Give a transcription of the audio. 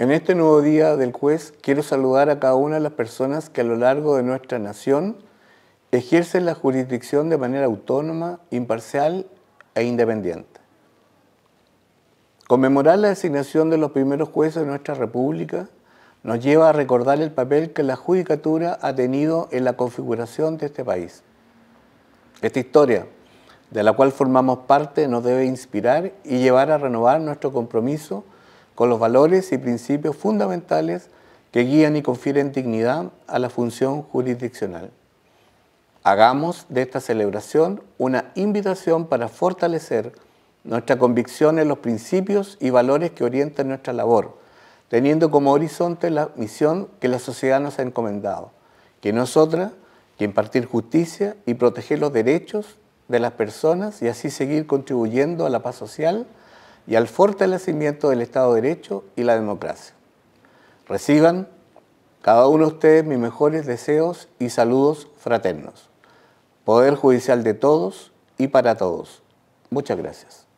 En este nuevo día del juez quiero saludar a cada una de las personas que a lo largo de nuestra nación ejercen la jurisdicción de manera autónoma, imparcial e independiente. Conmemorar la designación de los primeros jueces de nuestra República nos lleva a recordar el papel que la judicatura ha tenido en la configuración de este país. Esta historia, de la cual formamos parte, nos debe inspirar y llevar a renovar nuestro compromiso con los valores y principios fundamentales que guían y confieren dignidad a la función jurisdiccional. Hagamos de esta celebración una invitación para fortalecer nuestra convicción en los principios y valores que orientan nuestra labor, teniendo como horizonte la misión que la sociedad nos ha encomendado, que no es otra que impartir justicia y proteger los derechos de las personas y así seguir contribuyendo a la paz social y al fortalecimiento del Estado de Derecho y la democracia. Reciban cada uno de ustedes mis mejores deseos y saludos fraternos. Poder Judicial de todos y para todos. Muchas gracias.